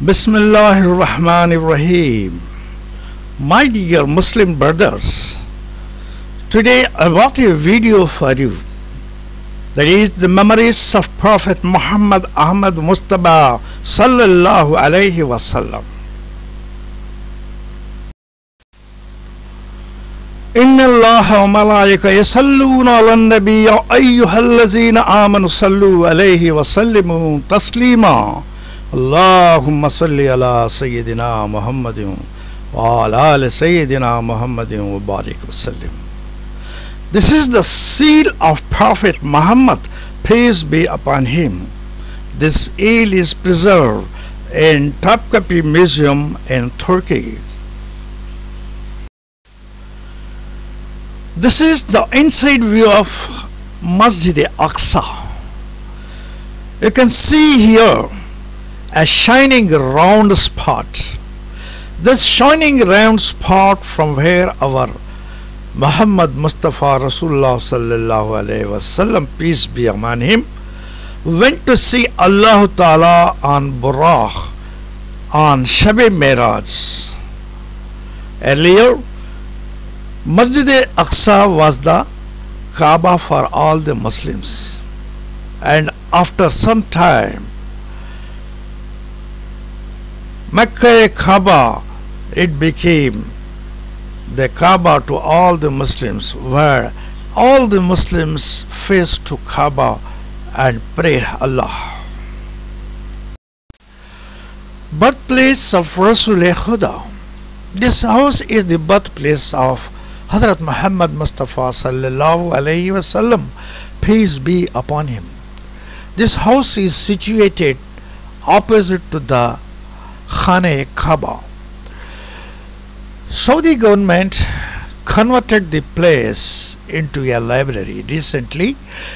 Bismillahir Rahmanir Rahim. My dear Muslim brothers, today I brought a video for you. That is the memories of Prophet Muhammad Ahmad Mustafa sallallahu alayhi wasallam. إن الله وملائكته يصلون على النبي يا أيها الذين آمنوا صلوا عليه وسلموا تسليما اللهم صل على سيدنا محمد وعلى آل سيدنا محمد وبارك وسلم This is the seal of Prophet Muhammad, peace be upon him. This seal is preserved in Topkapi Museum in Turkey. This is the inside view of Masjid Aqsa. You can see here a shining round spot. This shining round spot from where our Muhammad Mustafa Rasulullah sallallahu alayhi wasallam peace be upon him went to see Allah Ta'ala on Buraq on Shab-e Miraj. Earlier Masjid Aqsa was the Kaaba for all the Muslims and after some time Mecca Kaaba it became the Kaaba to all the Muslims where all the Muslims face to Kaaba and pray Allah. Birthplace of Rasul Khuda. This house is the birthplace of Hazrat Muhammad Mustafa sallallahu alayhi wasallam peace be upon him this house is situated opposite to the Khane Kaaba Saudi government converted the place into a library recently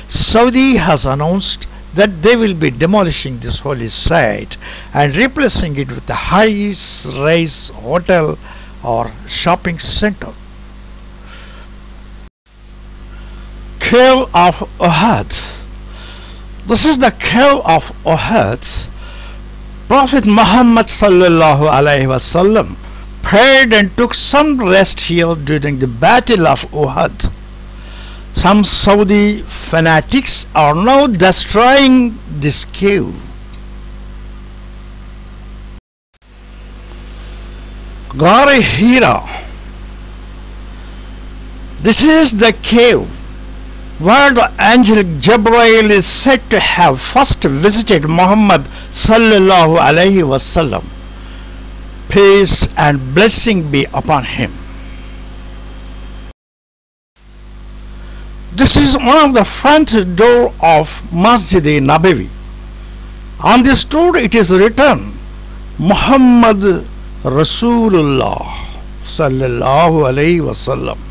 Saudi has announced that they will be demolishing this holy site and replacing it with a high rise hotel or shopping center cave of Uhud. This is the cave of Uhud. Prophet Muhammad sallallahu alaihi wasallam prayed and took some rest here during the battle of Uhud. Some Saudi fanatics are now destroying this cave. Gari Hira. This is the cave where the angel Jibreel is said to have first visited Muhammad sallallahu alaihi wasallam. Peace and blessing be upon him. This is one of the front door of Masjid Nabawi. On this door it is written Muhammad Rasulullah sallallahu alaihi wasallam.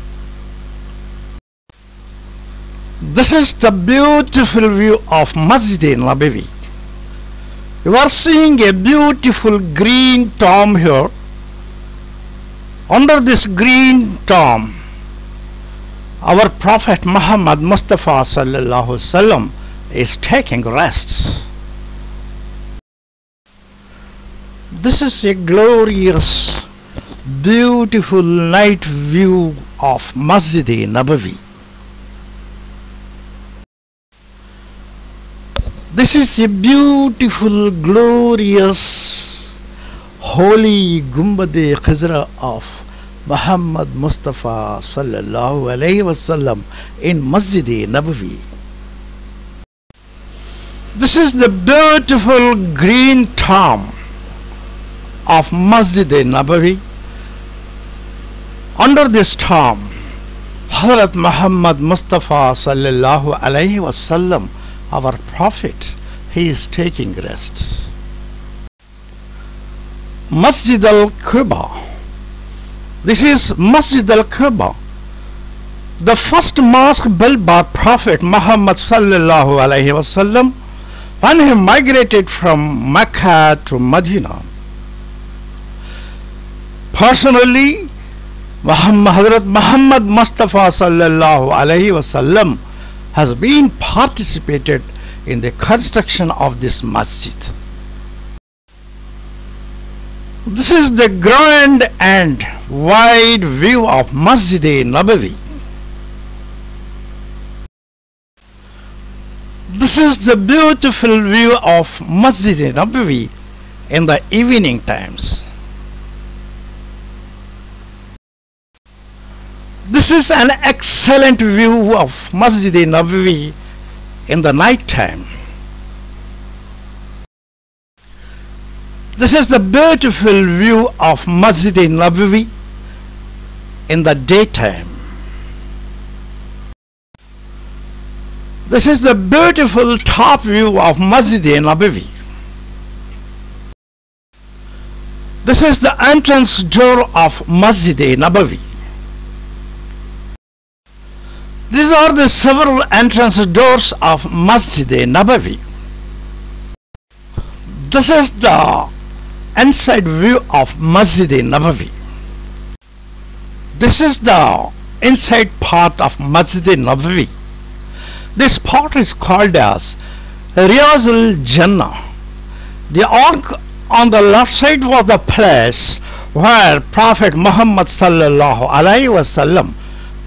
This is the beautiful view of Masjid Nabawi. You are seeing a beautiful green tomb here. Under this green tomb, our Prophet Muhammad Mustafa sallallahu sallam is taking rest. This is a glorious, beautiful night view of Masjid Nabawi. This is a beautiful, glorious, holy Gumbad-e Khizra of Muhammad Mustafa sallallahu alayhi wasallam in Masjid Nabawi. This is the beautiful green tomb of Masjid Nabawi. Under this tomb, Hazrat Muhammad Mustafa sallallahu alayhi wasallam our Prophet, he is taking rest. Masjid al-Quba. This is Masjid al-Quba. The first mosque built by Prophet Muhammad sallallahu alaihi wasallam when he migrated from Mecca to Medina. Personally, Muhammad, Hazrat Muhammad Mustafa sallallahu alaihi wasallam has been participated in the construction of this masjid. This is the grand and wide view of Masjid e Nabawi. This is the beautiful view of Masjid e Nabawi in the evening times. This is an excellent view of Masjid Nabawi in the night time. This is the beautiful view of Masjid Nabawi in the daytime. This is the beautiful top view of Masjid Nabawi. This is the entrance door of Masjid Nabawi. These are the several entrance doors of Masjid Nabawi. This is the inside view of Masjid Nabawi. This is the inside part of Masjid Nabawi. This part is called as Riyazul Jannah. The ark on the left side was the place where Prophet Muhammad sallallahu alaihi wasallam,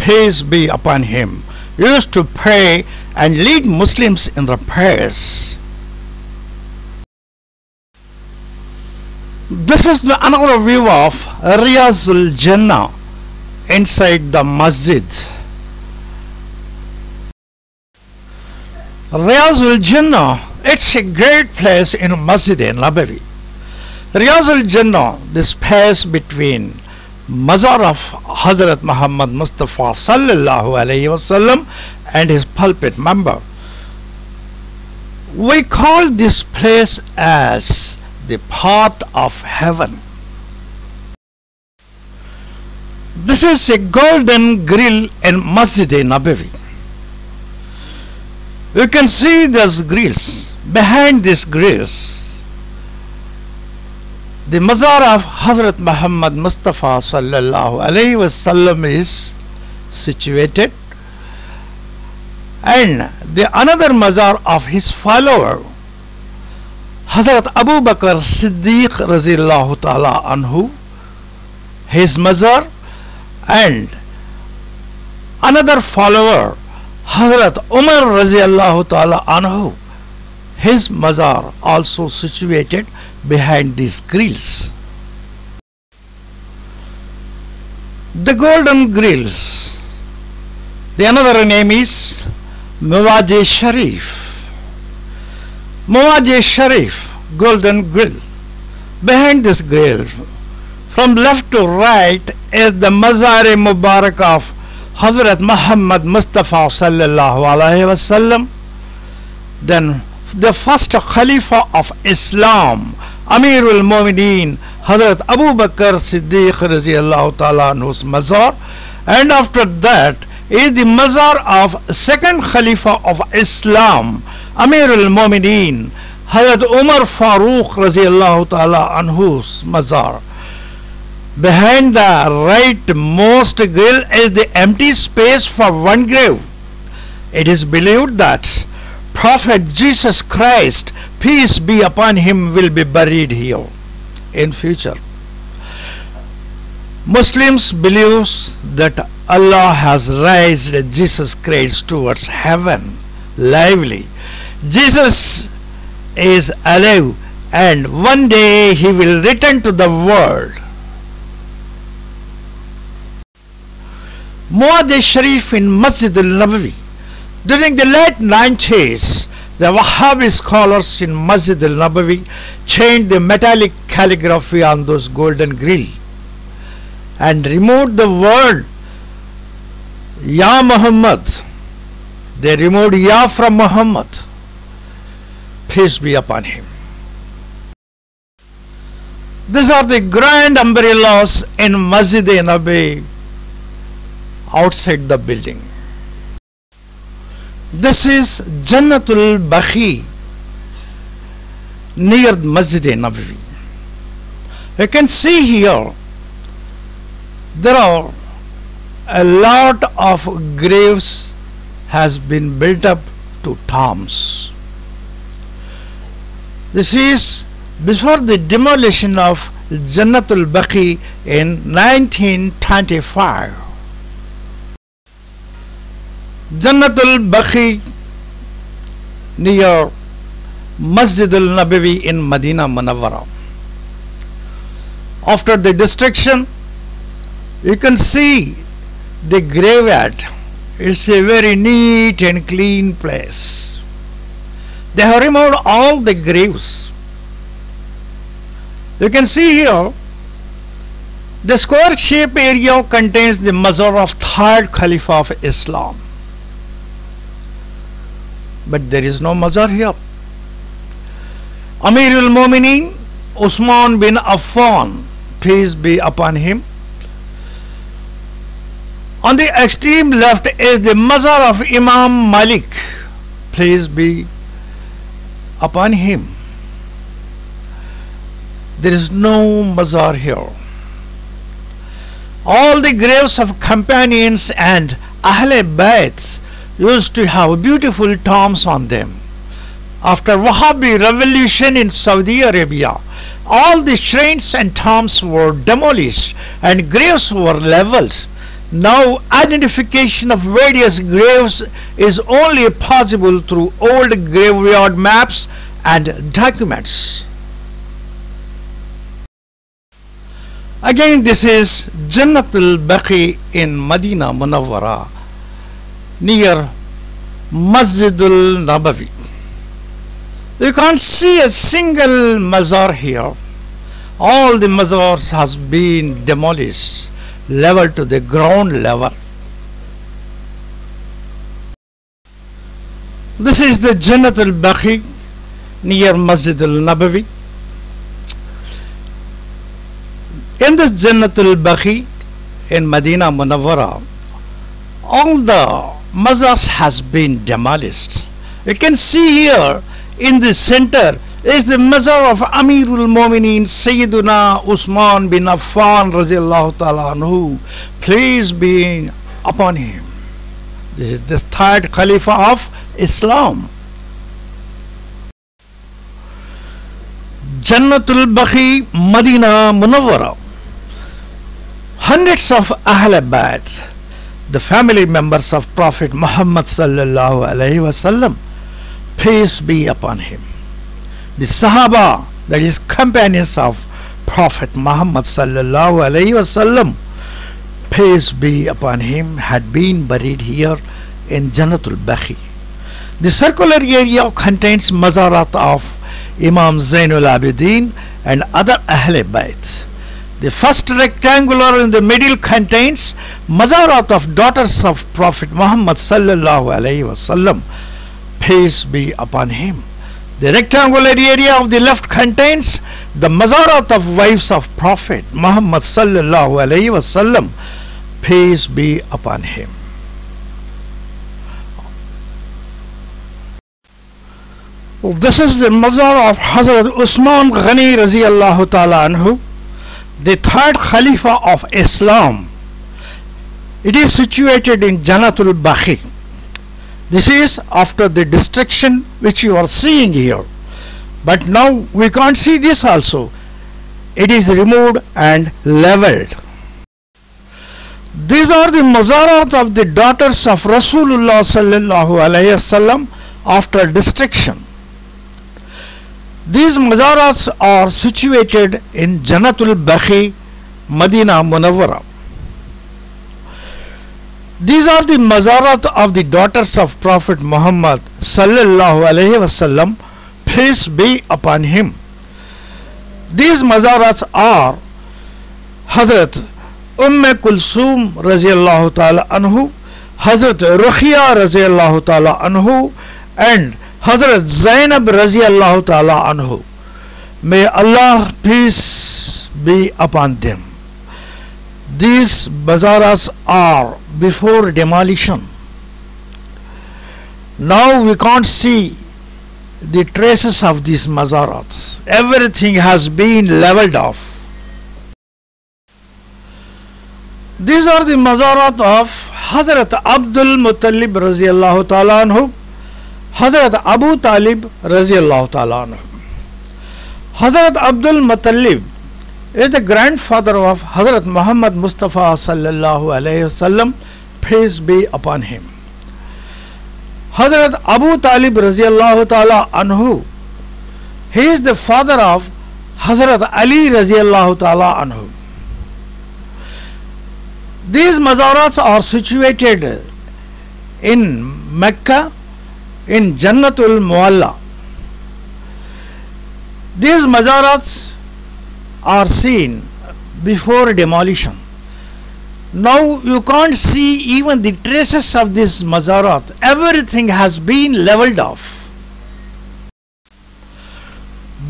peace be upon him, used to pray and lead Muslims in the prayers. This is the another view of Riyazul Jannah inside the masjid. Riyazul Jannah, it's a great place in Masjid in Nabawi. Riyazul Jannah, this space between Mazar of Hazrat Muhammad Mustafa sallallahu alayhi wasallam and his pulpit minbar. We call this place as the part of heaven. This is a golden grill in Masjid Nabawi. You can see those grills. Behind these grills, the mazar of Hazrat Muhammad Mustafa sallallahu alayhi wasallam is situated. And the another mazar of his follower Hazrat Abu Bakr Siddiq razillahu ta'ala anhu his mazar and another follower Hazrat Umar radiallahu ta'ala anhu, his mazar also situated behind these grills. The golden grills, the another name is Mawaj Sharif. Mawaj Sharif, golden grill. Behind this grill, from left to right is the Mazar Mubarak of Hazrat Muhammad Mustafa sallallahu alaihi wasallam then the first Khalifa of Islam Amirul Mu'mineen Hazrat Abu Bakr Siddiq radiallahu ta'ala anhu's mazar and after that is the mazar of second Khalifa of Islam Amirul Mu'mineen Hazrat Umar Farooq radiallahu ta'ala anhu's mazar Behind the rightmost grill is the empty space for one grave. It is believed that Prophet Jesus Christ, peace be upon him, will be buried here in future. Muslims believe that Allah has raised Jesus Christ towards heaven lively. Jesus is alive and one day he will return to the world. Muad Sharif in Masjid al-Nabawi. During the late 90s, the Wahhabi scholars in Masjid al-Nabawi changed the metallic calligraphy on those golden grill and removed the word Ya Muhammad. They removed Ya from Muhammad. Peace be upon him. These are the grand umbrellas in Masjid al-Nabawi outside the building. This is Jannatul Baqi near Masjid Nabawi. You can see here there are a lot of graves has been built up to tombs. This is before the demolition of Jannatul Baqi in 1925. Jannatul Baqi near Masjid al Nabawi in Medina Munawwara. After the destruction, you can see the graveyard. It's a very neat and clean place. They have removed all the graves. You can see here the square shape area contains the mazar of third Khalifa of Islam. But there is no mazar here. Amirul Mumineen Usman bin Affan, peace be upon him. On the extreme left is the mazar of Imam Malik, peace be upon him. There is no mazar here. All the graves of companions and Ahle Bayt used to have beautiful tombs on them. After Wahhabi revolution in Saudi Arabia, all the shrines and tombs were demolished and graves were leveled. Now identification of various graves is only possible through old graveyard maps and documents. Again this is Jannatul Baqi in Medina Munawwara near Masjidul Nabawi. You can't see a single mazar here. All the mazars has been demolished, leveled to the ground level. This is the Jannat al-Baqi near Masjid al-Nabawi. In this Jannat al-Baqi in Medina Munawwara, all the mazars has been demolished. You can see here in the center is the mazar of Amirul Mumineen Sayyiduna Usman bin Affan radiallahu ta'ala anhu. Please be upon him. This is the third Khalifa of Islam. Jannatul Baqi Medina Munawwara. Hundreds of Ahl Bayt, the family members of Prophet Muhammad sallallahu alaihi wasallam, peace be upon him. The Sahaba, that is companions of Prophet Muhammad sallallahu alaihi wasallam, peace be upon him, had been buried here in Janatul Baqi. The circular area contains mazarat of Imam Zainul Abidin and other Ahl Bayt. The first rectangular in the middle contains mazarat of daughters of Prophet Muhammad sallallahu alaihi wasallam. Peace be upon him. The rectangular area of the left contains the mazarat of wives of Prophet Muhammad sallallahu alaihi wasallam. Peace be upon him. This is the mazar of Hazrat Usman Ghani Raziallahu Ta'ala Anhu, the third Khalifa of Islam. It is situated in Janatul Baqi. This is after the destruction which you are seeing here. But now we can't see this also. It is removed and leveled. These are the mazarat of the daughters of Rasulullah after destruction. These مزارات are situated in جنت البخی مدینہ منورہ these are the مزارات of the دیس of prophet محمد صلی اللہ علیہ وسلم peace be upon him these مزارات آر حضرت ام کلسوم رضی اللہ تعالی عنہ حضرت رخیہ رضی اللہ تعالی عنہ and Hazrat Zainab radiallahu ta'ala anhu. May Allah peace be upon them. These bazaras are before demolition. Now we can't see the traces of these mazarats. Everything has been leveled off. These are the mazarat of Hazrat Abdul Muttalib radiallahu ta'ala anhu, Hazrat Abu Talib radiallahu ta'ala anhu. Hazrat Abdul Muttalib is the grandfather of Hazrat Muhammad Mustafa sallallahu alayhi wasallam, peace be upon him. Hazrat Abu Talib radiallahu ta'ala anhu, he is the father of Hazrat Ali radiallahu ta'ala anhu. These mazarats are situated in Mecca in Jannatul Mualla. These mazarats are seen before demolition. Now you can't see even the traces of this mazarat. Everything has been leveled off.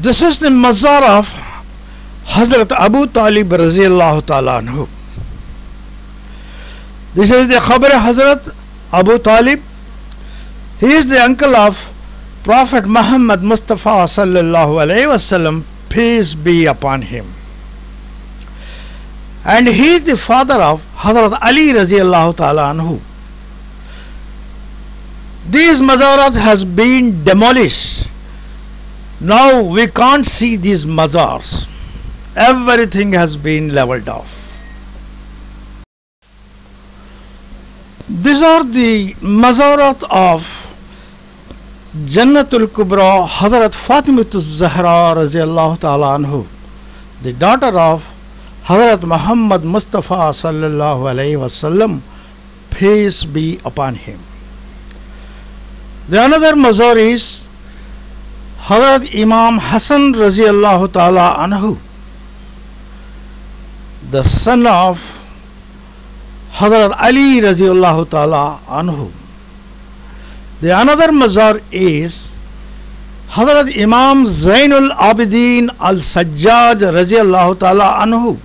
This is the mazar of Hazrat Abu Talib. This is the Khabar Hazrat Abu Talib. He is the uncle of Prophet Muhammad Mustafa sallallahu alayhi wasallam, peace be upon him. And he is the father of Hazrat Ali radiallahu ta'ala anhu. These mazarat has been demolished. Now we can't see these mazars. Everything has been leveled off. These are the mazarat of Jannatul Kubra Hazrat Fatimatul Zahra radiallahu ta'ala anhu, the daughter of Hazrat Muhammad Mustafa sallallahu alayhi wasallam, peace be upon him. The another mazar is Hazrat Imam Hassan radiallahu ta'ala anhu, the son of Hazrat Ali radiallahu ta'ala anhu. The another mazar is Hazrat Imam Zainul Abidin al Sajjad radiallahu ta'ala anhu.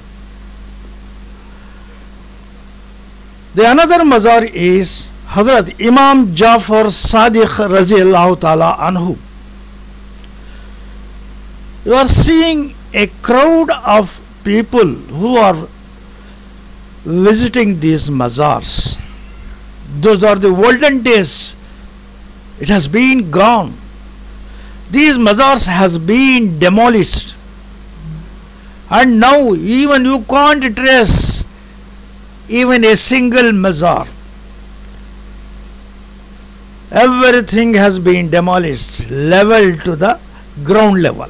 The another mazar is Hazrat Imam Jafar Sadiq radiallahu ta'ala anhu. You are seeing a crowd of people who are visiting these mazars. Those are the olden days. It has been gone. These mazars has been demolished. And now even you can't trace even a single mazar. Everything has been demolished, leveled to the ground level.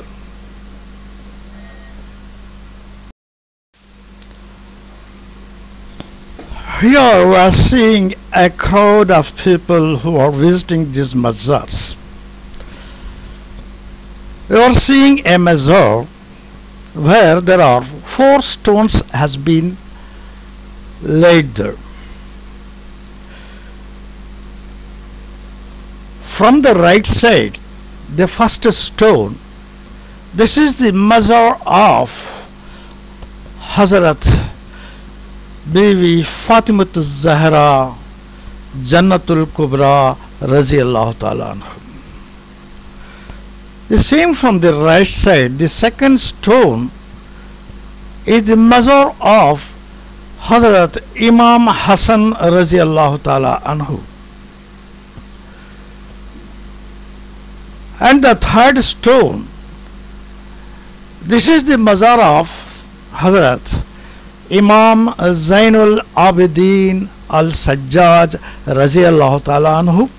Here we are seeing a crowd of people who are visiting these mazars. We are seeing a mazar where there are four stones has been laid there. From the right side, the first stone, this is the mazar of Hazrat Bibi Fatimatul Zahra Jannatul Kubra Raziallahu Ta'ala anha. The same from the right side, the second stone is the mazar of Hazrat Imam Hassan Raziallahu Ta'ala anhu. And the third stone, this is the mazar of Hazrat Imam Zainul Abidin Al Sajjad Raziallahu Ta'ala anhu.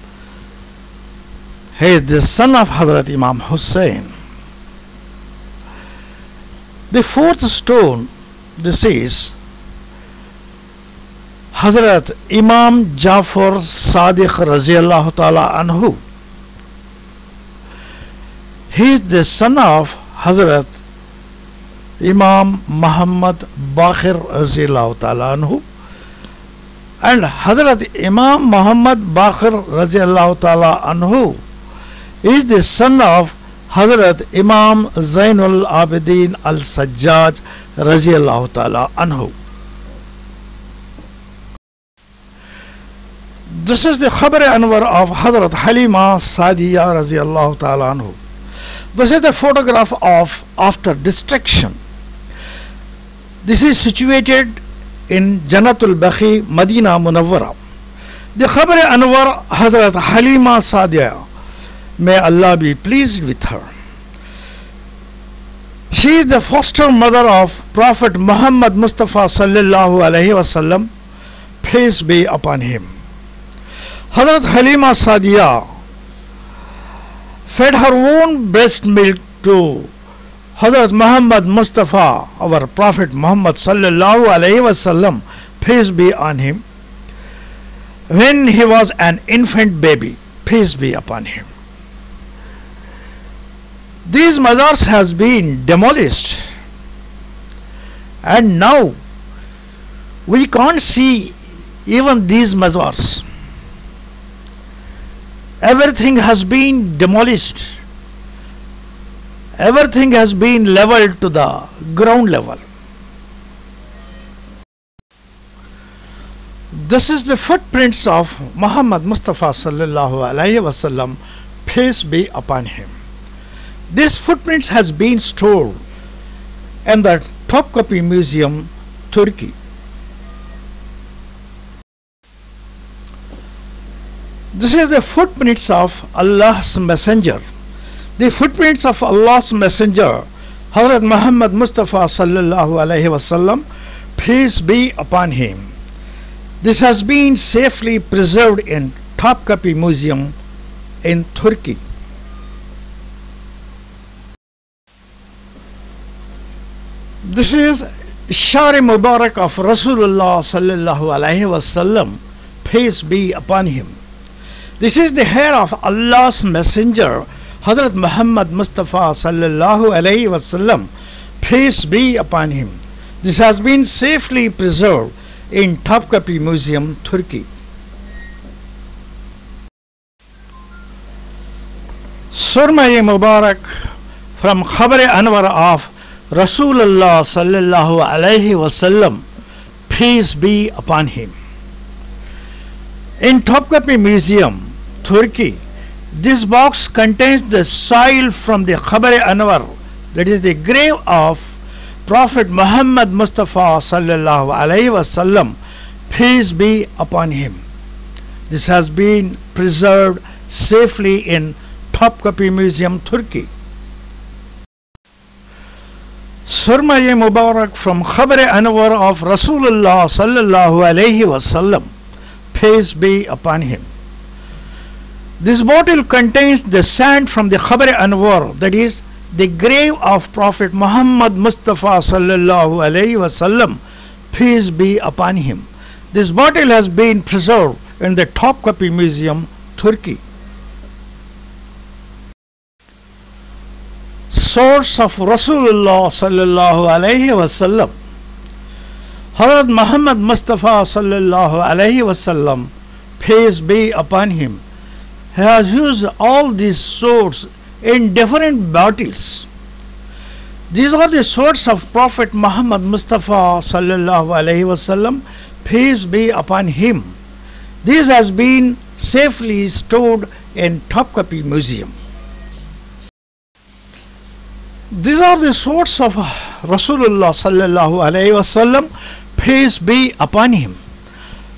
He is the son of Hazrat Imam Hussein. The fourth stone, this is Hazrat Imam Jafar Sadiq Raziallahu Ta'ala anhu. He is the son of Hazrat Imam Muhammad Baqir anhu. And Hazrat Imam Muhammad Baqir anhu is the son of Hazrat Imam Zainul Abidin Al Sajjad Raziallahu Ta'ala anhu. This is the Khabar Anwar of Hazrat Halima Sadiya anhu. This is the photograph of after destruction. This is situated in جنت البقی مدینہ منورہ دی خبر انور حضرت Halima Sadia may Allah be pleased with her she is the foster mother of prophet Muhammad Mustafa صلی اللہ علیہ وسلم peace be upon him حضرت Halima Sadia fed her breast milk to Hazrat Muhammad Mustafa, our Prophet Muhammad sallallahu alaihi wasallam, peace be on him, when he was an infant baby, peace be upon him. These mazars has been demolished and now we can't see even these mazars. Everything has been demolished. Everything has been leveled to the ground level. This is the footprints of Muhammad Mustafa sallallahu alaihi wasallam, peace be upon him. This footprints has been stored in the Topkapi Museum, Turkey. This is the footprints of Allah's Messenger. The footprints of Allah's Messenger, Hazrat Muhammad Mustafa sallallahu alaihi wasallam, peace be upon him. This has been safely preserved in Topkapi Museum in Turkey. This is Shari Mubarak of Rasulullah sallallahu alaihi wasallam, peace be upon him. This is the hair of Allah's messenger, Hazrat Muhammad Mustafa sallallahu alaihi wasallam, peace be upon him. This has been safely preserved in Topkapi Museum, Turkey. Surmai Mubarak from Khabar Anwar of Rasulullah sallallahu alaihi wasallam, peace be upon him. In Topkapi Museum, Turkey, this box contains the soil from the Khabar Anwar, that is the grave of Prophet Muhammad Mustafa sallallahu alaihi wasallam, peace be upon him. This has been preserved safely in Topkapi Museum, Turkey. Surmai Mubarak from Khabar Anwar of Rasulullah sallallahu alayhi wasallam, peace be upon him. This bottle contains the sand from the Khabar Anwar, that is, the grave of Prophet Muhammad Mustafa sallallahu alayhi wasallam, peace be upon him. This bottle has been preserved in the Topkapi Museum, Turkey. source of Rasulullah sallallahu alayhi wasallam. Hazrat Muhammad Mustafa sallallahu alayhi wasallam, peace be upon him, has used all these swords in different battles. These are the swords of Prophet Muhammad Mustafa sallallahu alayhi wasallam, peace be upon him. This has been safely stored in Topkapi Museum. These are the swords of Rasulullah sallallahu alayhi wasallam, peace be upon him.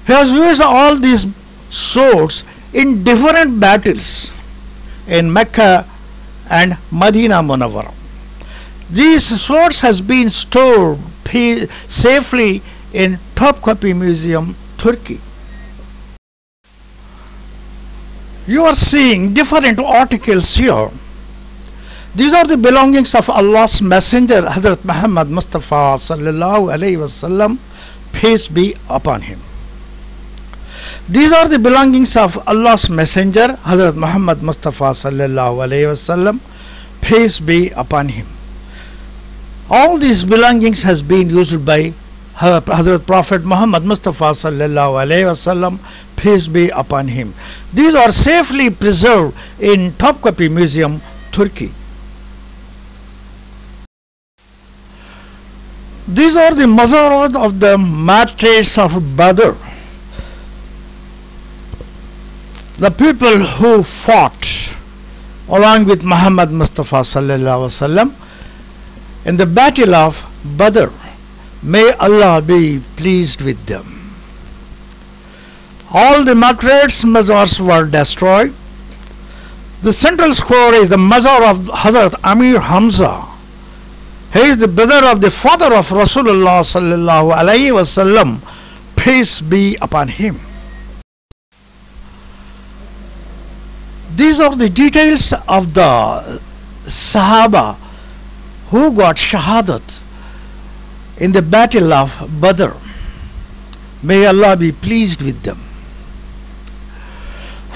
He has used all these swords in different battles in Mecca and Medina Munawwara. These swords has been stored safely in Topkapi Museum, Turkey. You are seeing different articles here these are the belongings of Allah's Messenger, Hazrat Muhammad Mustafa sallallahu alayhi wasallam, peace be upon him. These are the belongings of Allah's Messenger, Hazrat Muhammad Mustafa sallallahu alayhi wasallam, peace be upon him. All these belongings has been used by Hazrat Prophet Muhammad Mustafa sallallahu alayhi wasallam, peace be upon him. These are safely preserved in Topkapi Museum, Turkey. These are the mazarat of the martyrs of Badr. The people who fought along with Muhammad Mustafa sallallahu wasallam in the battle of Badr. May Allah be pleased with them. All the martyrs' mazars were destroyed. The central square is the mazar of Hazrat Amir Hamza He is the brother of the father of Rasulullah sallallahu alayhi wasallam. Peace be upon him. These are the details of the Sahaba who got Shahadat in the battle of Badr. May Allah be pleased with them.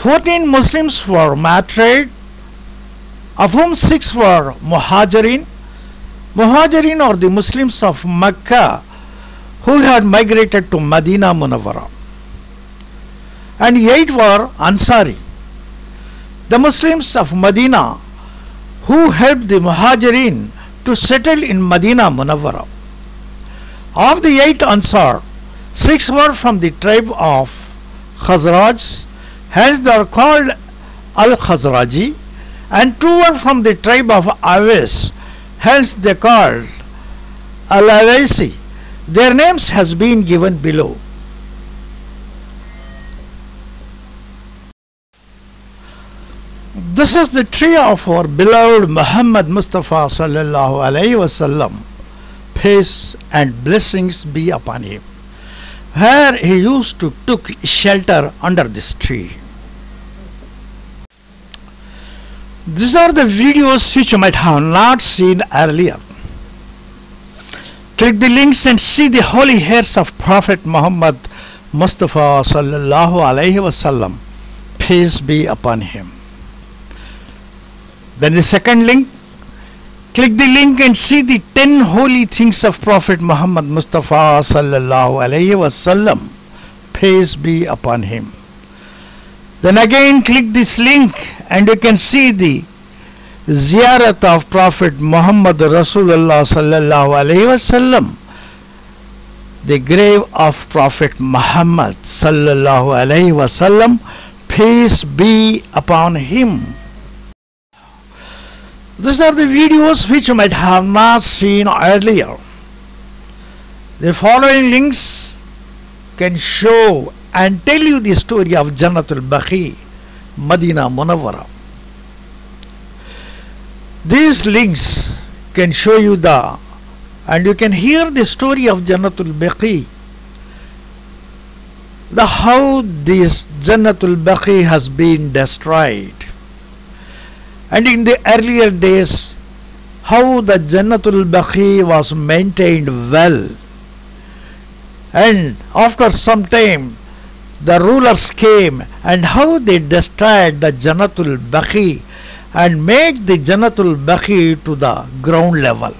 14 Muslims were martyred, of whom 6 were Muhajirin. Muhajirin are the Muslims of Mecca who had migrated to Medina Munawwara. And 8 were Ansari. The Muslims of Medina who helped the Muhajirin to settle in Medina Munawwara. Of the 8 Ansar, 6 were from the tribe of Khazraj hence they are called Al-Khazraji and two were from the tribe of Awais hence they are called Al-Awaisi their names has been given below this is the tree of our beloved Muhammad Mustafa sallallahu alayhi wasallam peace and blessings be upon him where he used to took shelter under this tree These are the videos which you might have not seen earlier. Click the links and see the holy hairs of Prophet Muhammad Mustafa sallallahu alaihi wasallam. Peace be upon him. Then the second link, click the link and see the 10 holy things of Prophet Muhammad Mustafa sallallahu alaihi wasallam. Peace be upon him. Then again click this link and you can see the ziyarat of Prophet Muhammad Rasulullah sallallahu alaihi wasallam the grave of Prophet Muhammad sallallahu alaihi wasallam peace be upon him these are the videos which you might have not seen earlier the following links can show and tell you the story of Jannatul Baqi, Madina Munawwara. These links can show you the and you can hear the story of Jannatul Baqi the how this Jannatul Baqi has been destroyed and in the earlier days how the Jannatul Baqi was maintained well and after some time the rulers came and how they destroyed the Janatul Baqi and made the Janatul Baqi to the ground level.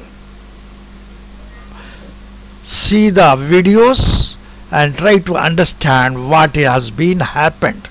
See the videos and try to understand what has been happened.